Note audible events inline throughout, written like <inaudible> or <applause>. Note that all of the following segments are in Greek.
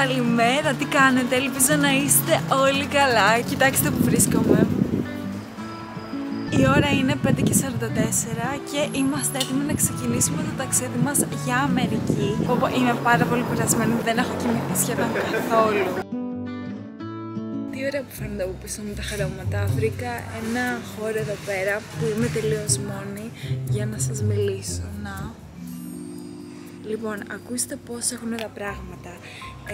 Καλημέρα, τι κάνετε, ελπίζω να είστε όλοι καλά. Κοιτάξτε που βρίσκομαι. Η ώρα είναι 5 και 44 και είμαστε έτοιμοι να ξεκινήσουμε το ταξίδι μας για Αμερική. Όπου είμαι πάρα πολύ κουρασμένη, δεν έχω κοιμηθεί σχεδόν καθόλου. Τι ωραία που φαίνονται από πίσω μου τα χρώματα. Βρήκα ένα χώρο εδώ πέρα που είμαι τελείως μόνη για να σας μιλήσω. Να. Λοιπόν, ακούστε πώς έχουν τα πράγματα.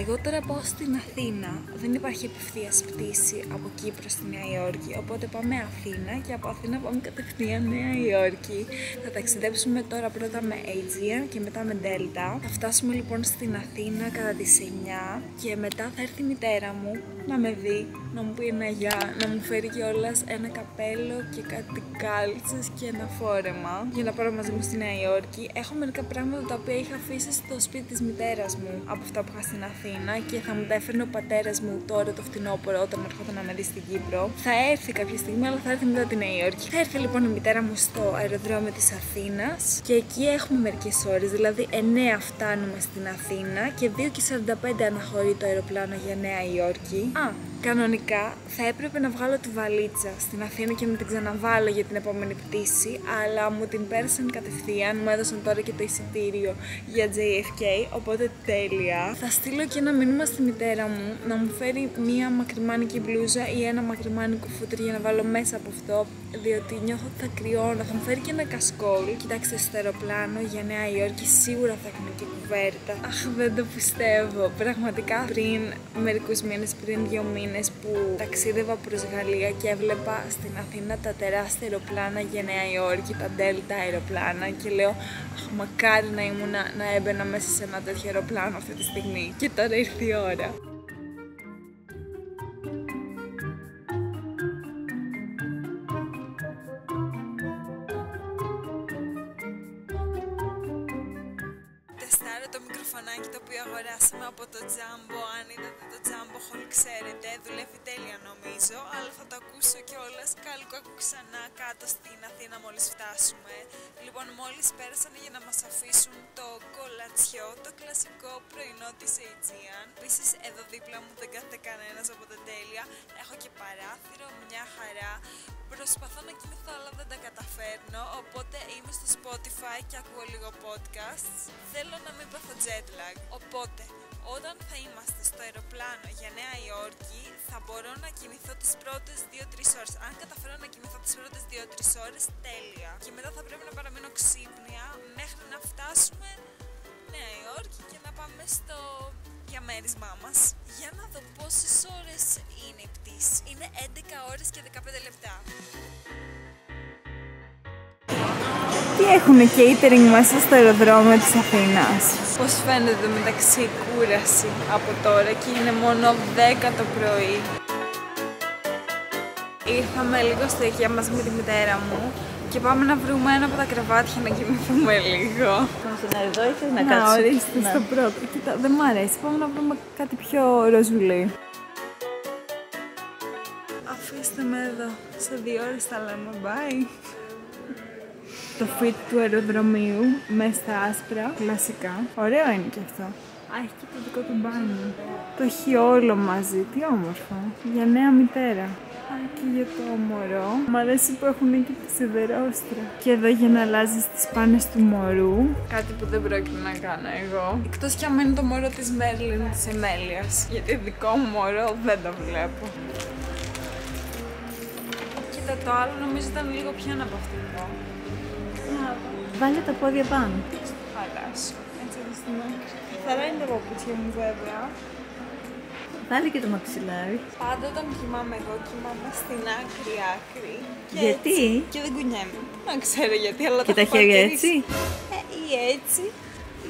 Εγώ τώρα πάω στην Αθήνα. Δεν υπάρχει απευθείας πτήση από Κύπρο στη Νέα Υόρκη. Οπότε πάμε Αθήνα και από Αθήνα πάμε κατευθείαν Νέα Υόρκη. Θα ταξιδέψουμε τώρα πρώτα με Aegean και μετά με Delta. Θα φτάσουμε λοιπόν στην Αθήνα κατά τις 9 και μετά θα έρθει η μητέρα μου να με δει, να μου πει ένα γεια, να μου φέρει κιόλας ένα καπέλο και κάτι κάλτσες και ένα φόρεμα για να πάρω μαζί μου στη Νέα Υόρκη. Έχω μερικά πράγματα τα οποία είχα αφήσει στο σπίτι της μητέρας μου από αυτά που είχα στην Αθήνα Αθήνα και θα μου τα έφερνε ο πατέρας μου τώρα το φθινόπωρο όταν έρχονταν να με δει στην Κύπρο. Θα έρθει κάποια στιγμή, αλλά θα έρθει μετά τη Νέα Υόρκη. Θα έρθει λοιπόν η μητέρα μου στο αεροδρόμιο της Αθήνας και εκεί έχουμε μερικές ώρες, δηλαδή 9 φτάνουμε στην Αθήνα και 2 και 45 αναχωρεί το αεροπλάνο για Νέα Υόρκη. Α, Κανονικά θα έπρεπε να βγάλω τη βαλίτσα στην Αθήνα και να την ξαναβάλω για την επόμενη πτήση, αλλά μου την πέρασαν κατευθείαν, μου έδωσαν τώρα και το εισιτήριο για JFK, οπότε τέλεια. Θα στείλω και ένα μήνυμα στη μητέρα μου να μου φέρει μία μακριμάνικη μπλούζα ή ένα μακριμάνικο φούτρι για να βάλω μέσα από αυτό, διότι νιώθω ότι θα κρυώνω. Θα μου φέρει και ένα κασκόλ. Κοιτάξτε στο αεροπλάνο για Νέα Υόρκη σίγουρα θα έχουμε και κουβέρτα. Αχ, δεν το πιστεύω. Πραγματικά πριν μερικούς μήνες, πριν δύο μήνες που ταξίδευα προς Γαλλία και έβλεπα στην Αθήνα τα τεράστια αεροπλάνα για Νέα Υόρκη, τα Delta αεροπλάνα και λέω αχ μακάρι να ήμουν να έμπαινα μέσα σε ένα τέτοιο αεροπλάνο αυτή τη στιγμή και τώρα ήρθε η ώρα. Τέλεια ακούσω κιόλας. Κάλικο ακού ξανά κάτω στην Αθήνα μόλις φτάσουμε. Λοιπόν, μόλις πέρασαν για να μας αφήσουν το κολατσιό, το κλασικό πρωινό της Aegean. Επίσης, εδώ δίπλα μου δεν κάθεται κανένας από τα τέλεια. Έχω και παράθυρο, μια χαρά. Προσπαθώ να κοιμηθώ αλλά δεν τα καταφέρνω Οπότε είμαι στο Spotify και ακούω λίγο podcasts Θέλω να μην πάθω jet lag Οπότε όταν θα είμαστε στο αεροπλάνο για Νέα Υόρκη θα μπορώ να κοιμηθώ τις πρώτες 2-3 ώρες Αν καταφέρω να κοιμηθώ τις πρώτες 2-3 ώρες τέλεια Και μετά θα πρέπει να παραμείνω ξύπνια μέχρι να φτάσουμε Νέα Υόρκη και να πάμε στο διαμέρισμά μας Για να δω πόσες ώρες είναι η πτήση Είναι 11 ώρες και 15 λεπτά τι έχουν catering μέσα στο αεροδρόμιο της Αθήνας; Πώς φαίνεται μεταξύ κούραση από τώρα και είναι μόνο 10 το πρωί. Ήρθαμε λίγο στο οικία μας με τη μητέρα μου και πάμε να βρούμε ένα από τα κρεβάτια να κοιμηθούμε λίγο. Να εδώ ήθελες να κάτσουμε. Να ορίστε στο πρώτο. Κοίτα, δεν μ' αρέσει. Πάμε να βρούμε κάτι πιο ροζουλί. Αφήστε με εδώ. Σε δύο ώρες θα λέμε. Bye το fit του αεροδρομίου μέσα στα άσπρα, κλασικά. Ωραίο είναι και αυτό. Α, έχει και το δικό του μπάνιο. Το έχει όλο μαζί. Τι όμορφο. Για νέα μητέρα. Α, και για το μωρό. Μ' αρέσει που έχουν και τη σιδερόστρα. Και εδώ για να αλλάζεις τις πάνες του μωρού. Κάτι που δεν πρόκειται να κάνω εγώ. Εκτός κι αν είναι το μωρό της Μέρλιν της Εμέλειας. Γιατί δικό μου μωρό δεν το βλέπω. Κοίτα το άλλο νομίζω ήταν λίγο πιο αναπαυτικό. Βάλε τα πόδια πάνω. Χαλάσω. Έτσι στην Καθαρά είναι τα παπούτσια μου βέβαια. Βάλε και το μαξιλάρι. Πάντα όταν κοιμάμαι εγώ κοιμάμαι στην άκρη άκρη. Και γιατί; Έτσι, και δεν κουνιέμαι. Να ξέρω γιατί, αλλά Και τα χέρια έτσι; Ε, ή έτσι.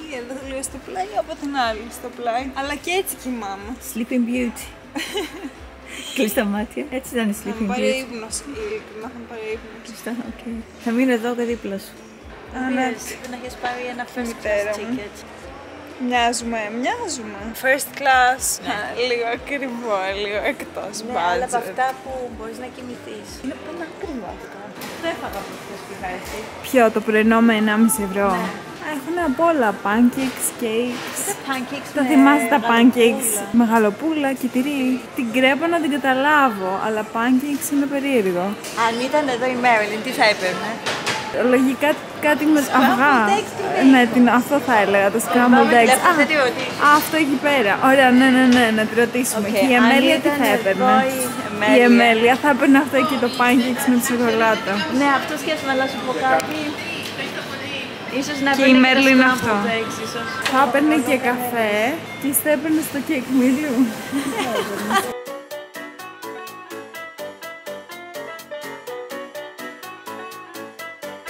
Ή εδώ λίγο στο πλάι, από την άλλη στο πλάι. Αλλά και έτσι κοιμάμαι. Sleeping beauty. <laughs> Κλείσε τα μάτια. Έτσι ήταν η sleeping beauty. Θα μου πάρει ύπνος. Ειλικρινά θα μου πάρει ύπνος. Κλειστά, οκ. Θα μείνω εδώ και δίπλα σου. Ναι. Δεν έχεις πάρει ένα first class ticket. Μοιάζουμε, μοιάζουμε. First class, ναι. λίγο ακριβό, λίγο εκτός ναι, budget. αλλά από αυτά που μπορείς να κοιμηθείς. Είναι πολύ ακριβό αυτά. Δεν έφαγα από αυτές που είχα Ποιο, το πρωινό με 1,5 ευρώ; Ναι. Έχουν από όλα. Pancakes, cakes. Τα pancakes Τα με θυμάσαι τα pancakes; γαλοπούλα. Με γαλοπούλα και τυρί. Την κρέπα να την καταλάβω, αλλά pancakes είναι περίεργο. Αν ήταν εδώ η Marilyn, τι θα έπαιρνε; Λογικά κάτι με Scrambled αυγά. eggs τι λέει; Ναι, την, αυτό θα έλεγα, το scrambled Πάμε eggs. τηλέφωνο, Α, θα τη ρωτήσω. αυτό εκεί πέρα. Ωραία, ναι, ναι, ναι, να τη ρωτήσουμε. Οκ, Και η αν Εμέλεια τι ήταν θα εδώ έπαιρνε; η Η Εμέλεια. Εμέλεια θα έπαιρνε αυτό εκεί το pancakes με τη σοκολάτα. Ναι, αυτό σκέφτομαι, αλλά σου πω κάτι. Ίσως να Και η έπαιρνε Μέρλιν το αυτό. scrambled eggs, ίσως. Θα έπαιρνε και καφέ και ύστερα έπαιρνες στο κέικ μίλιου. <laughs>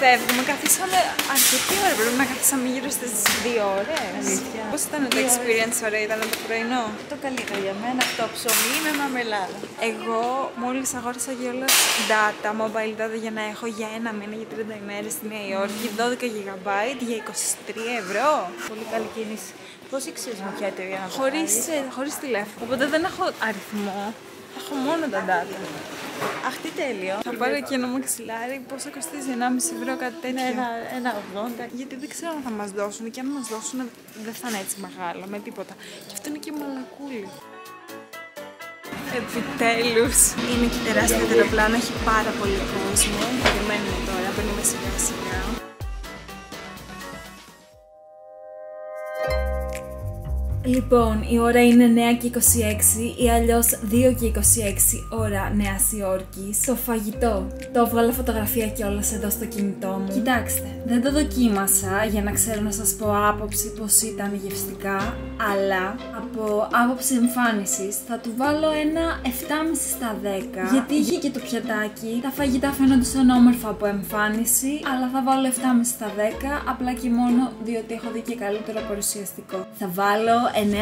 Φεύγουμε, καθίσαμε αρκετή ώρα. Πρέπει να καθίσαμε γύρω στις δύο ώρες. Αλήθεια. Πώς ήταν το Δύο experience, ωραία ήταν το πρωινό; Το καλύτερο για μένα αυτό ψωμί με μαμελάδα. Εγώ μόλις αγόρασα κιόλα data, mobile data για να έχω για ένα μήνα για 30 ημέρες στη Νέα Υόρκη, 12 GB για 23 ευρώ. Πολύ καλή κίνηση. Πώς ήξερες με ποια εταιρεία να το Χωρίς, πάρεις; ε, χωρίς τηλέφωνο. Οπότε δεν έχω αριθμό. Έχω μόνο τα data. Αχ, τι τέλειο. Θα πάρω και ένα μαξιλάρι. Πόσο κοστίζει 1,5 ευρώ, κάτι Ναι, τέτοιο. ένα, ένα 80. Γιατί δεν ξέρω αν θα μας δώσουν και αν μας δώσουν δεν θα είναι έτσι μεγάλο με τίποτα. Και αυτό είναι και μαλακούλι. Επιτέλους. Είναι και τεράστιο το αεροπλάνο, έχει πάρα πολύ κόσμο. Περιμένουμε τώρα, μπαίνουμε σιγά σιγά. Λοιπόν, η ώρα είναι 9 και 26 ή αλλιώς 2 και 26 ώρα Νέας Υόρκης. Το φαγητό. Το έβγαλα φωτογραφία κιόλα εδώ στο κινητό μου. Κοιτάξτε, δεν το δοκίμασα για να ξέρω να σας πω άποψη πως ήταν γευστικά, αλλά από άποψη εμφάνισης θα του βάλω ένα 7,5 στα 10. Γιατί είχε και το πιατάκι, τα φαγητά φαίνονταν όμορφα από εμφάνιση, αλλά θα βάλω 7,5 στα 10, απλά και μόνο διότι έχω δει και καλύτερο παρουσιαστικό. Θα βάλω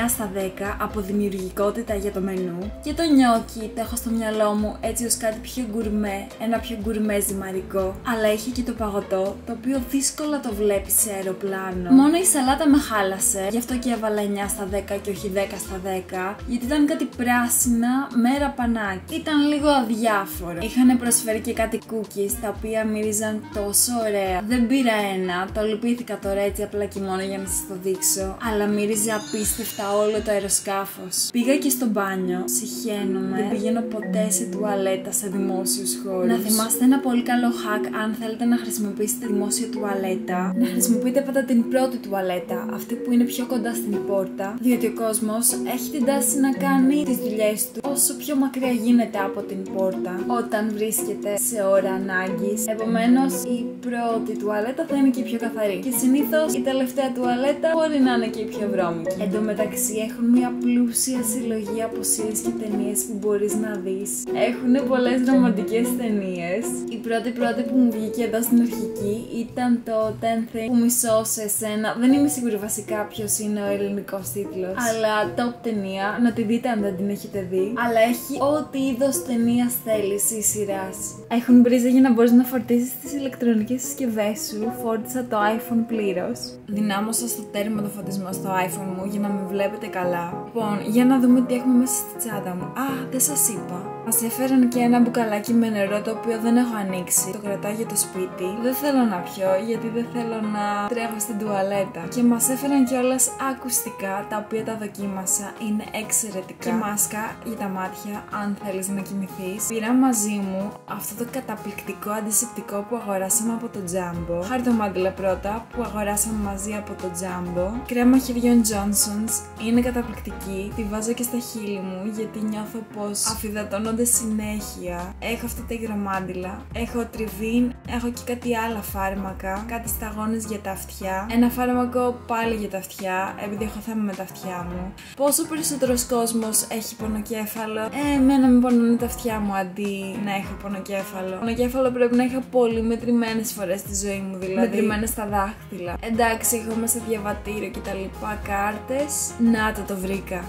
9 στα 10 από δημιουργικότητα για το μενού και το νιόκι το έχω στο μυαλό μου έτσι ως κάτι πιο γκουρμέ, ένα πιο γκουρμέ ζυμαρικό. Αλλά είχε και το παγωτό, το οποίο δύσκολα το βλέπει σε αεροπλάνο. Μόνο η σαλάτα με χάλασε, γι' αυτό και έβαλα 9 στα 10 και όχι 10 στα 10, γιατί ήταν κάτι πράσινα μέρα πανάκι. Ήταν λίγο αδιάφορο. Είχαν προσφέρει και κάτι cookies τα οποία μύριζαν τόσο ωραία. Δεν πήρα ένα, το λυπήθηκα τώρα έτσι απλά και μόνο για να σας το δείξω. Αλλά μύριζε απίστευτα όλο το αεροσκάφος. Πήγα και στο μπάνιο, συχαίνομαι. Δεν πηγαίνω ποτέ σε τουαλέτα σε δημόσιους χώρους. Να θυμάστε ένα πολύ καλό hack αν θέλετε να χρησιμοποιήσετε δημόσια τουαλέτα. Να χρησιμοποιείτε πάντα την πρώτη τουαλέτα, αυτή που είναι πιο κοντά στην πόρτα. Διότι ο κόσμος έχει την τάση να κάνει τις δουλειές του όσο πιο μακριά γίνεται από την πόρτα όταν βρίσκεται σε ώρα ανάγκης. Επομένως, η πρώτη τουαλέτα θα είναι και η πιο καθαρή. Και συνήθως η τελευταία τουαλέτα μπορεί να είναι και η πιο βρώμικη. Εν τω μεταξύ, έχουν μια πλούσια συλλογή από series και ταινίες που μπορείς να δεις. Έχουν πολλές ρομαντικές ταινίες. Η πρώτη πρώτη που μου βγήκε εδώ στην αρχική ήταν το Ten Things που μισώ σε σένα. Δεν είμαι σίγουρη βασικά ποιος είναι ο ελληνικός τίτλο. Αλλά top ταινία, να τη δείτε αν δεν την έχετε δει. Αλλά έχει ό,τι είδος ταινίας θέλεις ή σειρά. Έχουν μπρίζα για να μπορείς να φορτίσεις τις ηλεκτρονικές συσκευές σου. Φόρτισα το iPhone πλήρως. Δυνάμωσα στο τέρμα το φωτισμό στο iPhone μου για να με βλέπετε καλά. Λοιπόν, για να δούμε τι έχουμε μέσα στη τσάντα μου. Α, δεν σας είπα. Μας έφεραν και ένα μπουκαλάκι με νερό το οποίο δεν έχω ανοίξει. Το κρατάω για το σπίτι. Δεν θέλω να πιω γιατί δεν θέλω να τρέχω στην τουαλέτα. Και μας έφεραν κιόλας ακουστικά τα οποία τα δοκίμασα. Είναι εξαιρετικά. Και μάσκα για τα μάτια αν θέλεις να κοιμηθείς. Πήρα μαζί μου αυτό το καταπληκτικό αντισηπτικό που αγοράσαμε από το Jumbo. Χαρτομάτιλα πρώτα που αγοράσαμε μαζί από το Jumbo. Κρέμα χεριών Johnson's είναι καταπληκτική. Τη βάζω και στα χείλη μου γιατί νιώθω πως αφιδατώνονται συνέχεια. Έχω αυτά τα υγρομάντιλα. Έχω τριβίν. Έχω και κάτι άλλα φάρμακα. Κάτι σταγόνες για τα αυτιά. Ένα φάρμακο πάλι για τα αυτιά επειδή έχω θέμα με τα αυτιά μου. Πόσο περισσότερος κόσμος έχει πονοκέφαλο, ε, εμένα με πονάνε τα αυτιά μου αντί να έχω πονοκέφαλο. Πονοκέφαλο πρέπει να είχα πολύ μετρημένες φορές στη ζωή μου, δηλαδή. Μετρημένες στα δάχτυλα. Εντάξει, έχω μέσα διαβατήριο και τα λοιπά κάρτες. Να το το βρήκα.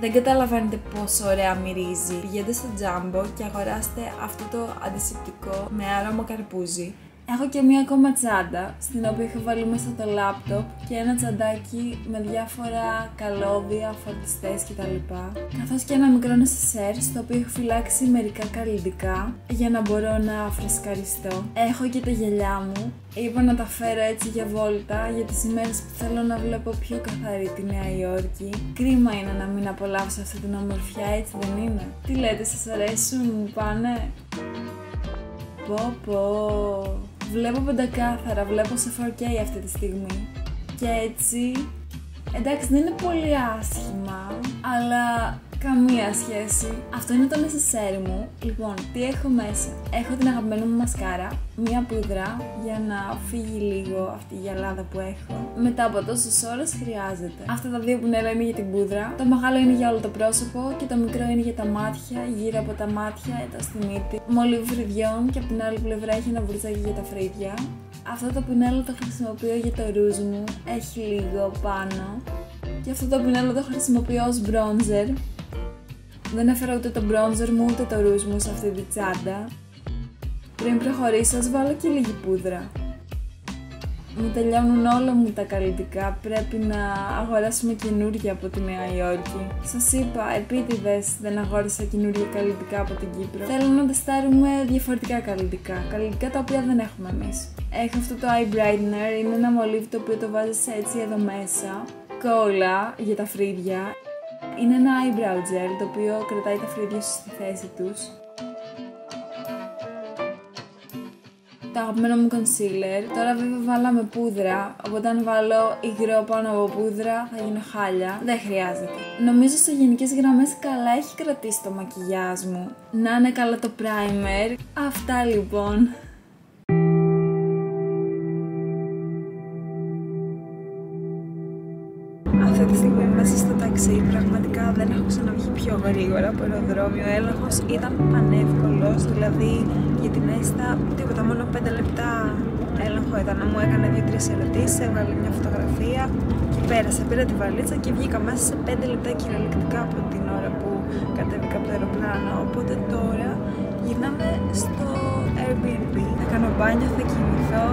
Δεν καταλαβαίνετε πόσο ωραία μυρίζει. Πηγαίνετε στο Jumbo και αγοράστε αυτό το αντισηπτικό με άρωμα καρπούζι. Έχω και μία ακόμα τσάντα, στην οποία έχω βάλει μέσα το λάπτοπ και ένα τσαντάκι με διάφορα καλώδια, φορτιστές κτλ. Καθώς και ένα μικρό νεσεσέρ, στο οποίο έχω φυλάξει μερικά καλλιτικά για να μπορώ να φρεσκαριστώ. Έχω και τα γυαλιά μου, είπα να τα φέρω έτσι για βόλτα για τις ημέρες που θέλω να βλέπω πιο καθαρή τη Νέα Υόρκη. Κρίμα είναι να μην απολαύσω αυτή την ομορφιά, έτσι δεν είναι; Τι λέτε, σας αρέσουν, μου πάνε; Πω πω. Βλέπω πεντακάθαρα, βλέπω σε 4K αυτή τη στιγμή. Και έτσι, εντάξει δεν είναι πολύ άσχημα, αλλά Καμία σχέση. Αυτό είναι το necessary μου. Λοιπόν, τι έχω μέσα. Έχω την αγαπημένη μου μασκάρα, μία πούδρα για να φύγει λίγο αυτή η γυαλάδα που έχω. Μετά από τόσες ώρες χρειάζεται. Αυτά τα δύο που είναι για την πούδρα. Το μεγάλο είναι για όλο το πρόσωπο και το μικρό είναι για τα μάτια, γύρω από τα μάτια, εδώ στη μύτη. Μολύβι φρυδιών και από την άλλη πλευρά έχει ένα βουρτσάκι για τα φρύδια. Αυτό το πινέλο το χρησιμοποιώ για το ρούζ μου, έχει λίγο πάνω. Και αυτό το πινέλο το χρησιμοποιώ ως bronzer δεν έφερα ούτε το bronzer μου ούτε το ρούζ μου σε αυτή τη τσάντα. Πριν προχωρήσω, ας βάλω και λίγη πούδρα. Μου τελειώνουν όλα μου τα καλλιτικά, πρέπει να αγοράσουμε καινούργια από τη Νέα Υόρκη. Σας είπα, επίτηδες δεν αγόρασα καινούργια καλλιτικά από την Κύπρο. Θέλω να τεστάρουμε διαφορετικά καλλιτικά, καλλιτικά τα οποία δεν έχουμε εμείς. Έχω αυτό το eye brightener, είναι ένα μολύβι το οποίο το βάζεις έτσι εδώ μέσα. Κόλλα για τα φρύδια. Είναι ένα eyebrow gel το οποίο κρατάει τα φρύδια σου στη θέση τους. Το αγαπημένο μου concealer. Τώρα βέβαια βάλαμε πούδρα, οπότε αν βάλω υγρό πάνω από πούδρα θα γίνω χάλια. Δεν χρειάζεται. Νομίζω σε γενικές γραμμές καλά έχει κρατήσει το μακιγιάζ μου. Να είναι καλά το primer. Αυτά λοιπόν. Στο ταξί πραγματικά δεν έχω ξαναβγεί πιο γρήγορα από αεροδρόμιο. Ο έλεγχος ήταν πανεύκολος, δηλαδή για την έστα τίποτα, μόνο 5 λεπτά έλεγχο ήταν. Μου έκανε 2-3 ερωτήσεις, έβγαλε μια φωτογραφία και πέρασα. Πήρα τη βαλίτσα και βγήκα μέσα σε 5 λεπτά κυριολεκτικά από την ώρα που κατέβηκα από το αεροπλάνο. Οπότε τώρα γυρνάμε στο Airbnb. Θα κάνω μπάνιο, θα κοιμηθώ